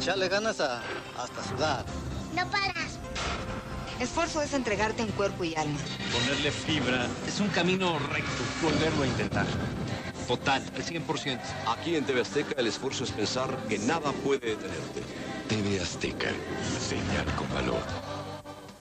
echarle ganas a, hasta sudar. No paras. Esfuerzo es entregarte en cuerpo y alma. Ponerle fibra es un camino recto. Volverlo a intentar. Total, al 100%. Aquí en TV Azteca el esfuerzo es pensar que nada puede detenerte. TV Azteca, señal.